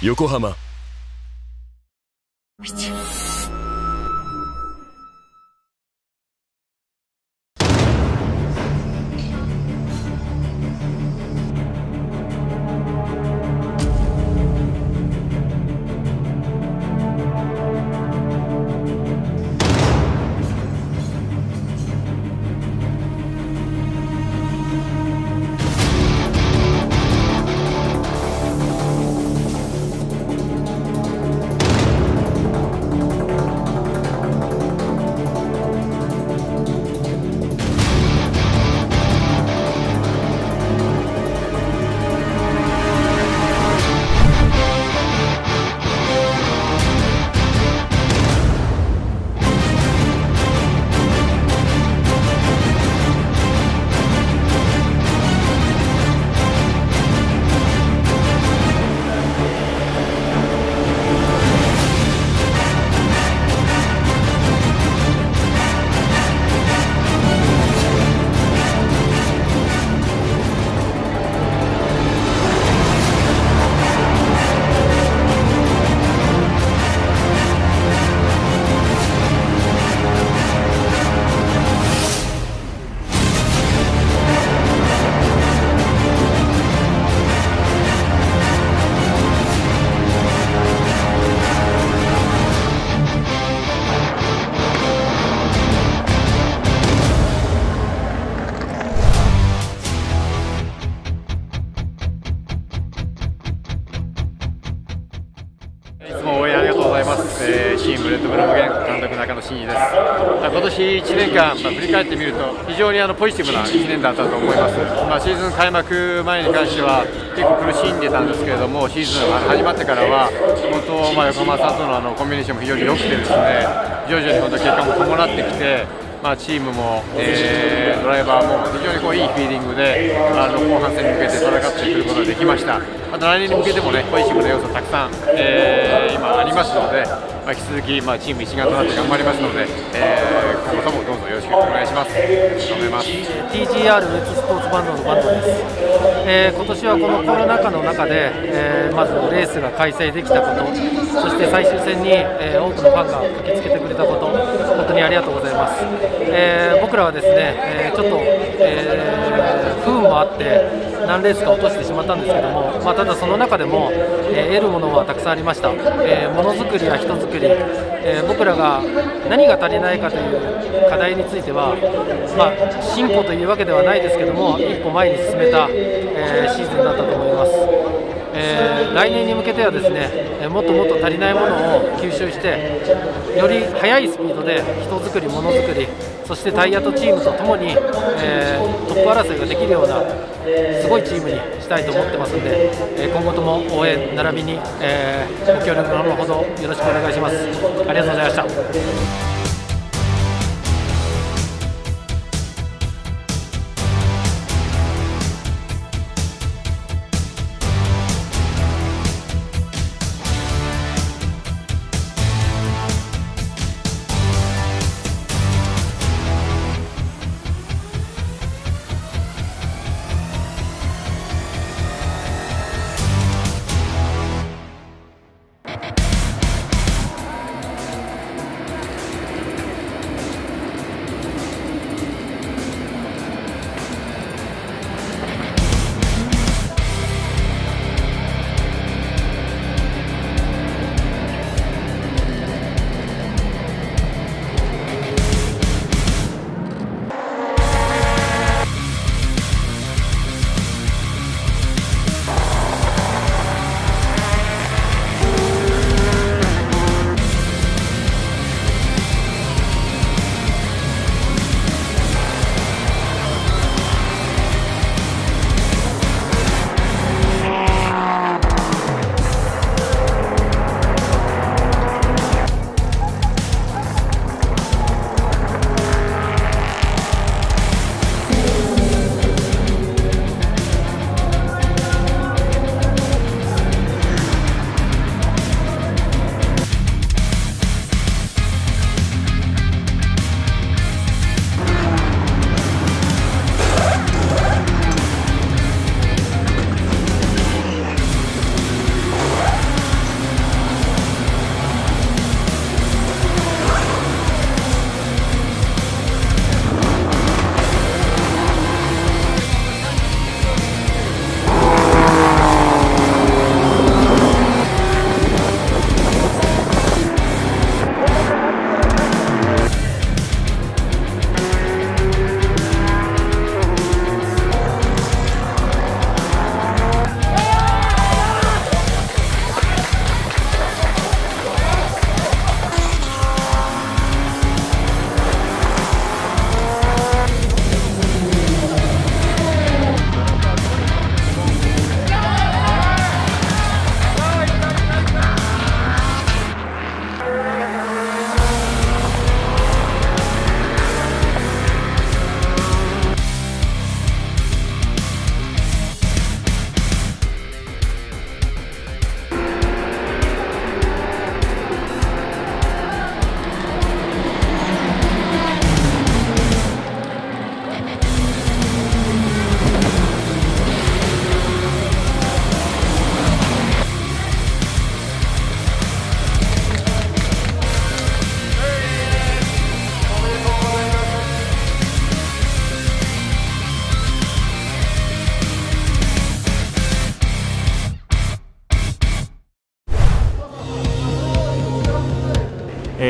横浜。1年間、まあ、振り返ってみると非常にあのポジティブな1年だったと思います、まあ、シーズン開幕前に関しては結構苦しんでたんですけれどもシーズン始まってからは本当、まあ、横浜さんとのあのコンビネーションも非常に良くてですね徐々に本当結果も伴ってきてまあ、チームも、えードライバーも非常にこういいフィーリングであの後半戦に向けて戦ってくることができました、また来年に向けてもねポジティブな要素たくさん、えー今ありますので、まあ、引き続き、まあ、チーム一丸となって頑張りますので、えー今後ともどうぞよろしくお願いします。頑張ります。TGR ウェッツスポーツバンドのバンドです、えー今年はこのコロナ禍の中で、えーまずレースが開催できたことそして最終戦に、えー多くのファンが駆けつけてくれたこと本当にありがとうございます、えー僕らはですね、えーちょっと、えーあって何レースか落としてしまったんですけども、まあ、ただその中でも、えー得るものはたくさんありました、えーものづくりや人づくり、え僕らが何が足りないかという課題については、まあ、進歩というわけではないですけども一歩前に進めた、えシーズンだったと思います。えー来年に向けてはですね、もっともっと足りないものを吸収してより速いスピードで人づくり、ものづくりそしてタイヤとチームとともに、えートップ争いができるようなすごいチームにしたいと思ってますので、え今後とも応援並びに、えーご協力のほどよろしくお願いします。ありがとうございました。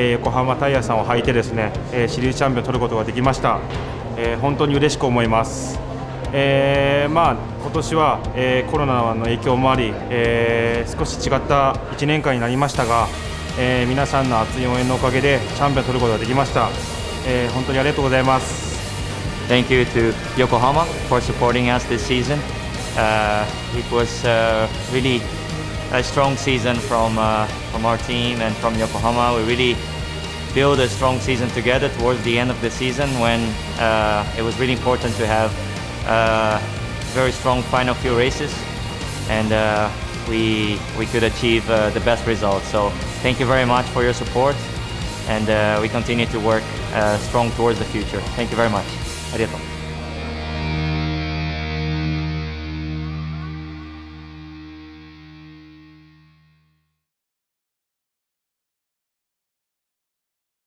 え、横浜タイヤさんを履いてですね、えー、シリーズチャンピオンを取ることができました、えー、本当に嬉しく思います、えー、まあ今年は、えー、コロナの影響もあり、えー、少し違った1年間になりましたが、えー、皆さんの熱い応援のおかげでチャンピオンを取ることができました、えー、本当にありがとうございます Thank you to Yokohama for supporting us this season. Uh, it was uh, really a strong season from uh, from our team and from Yokohama. We really built a strong season together towards the end of the season when uh, it was really important to have a very strong final few races and uh, we we could achieve uh, the best results. So thank you very much for your support and uh, we continue to work uh, strong towards the future. Thank you very much.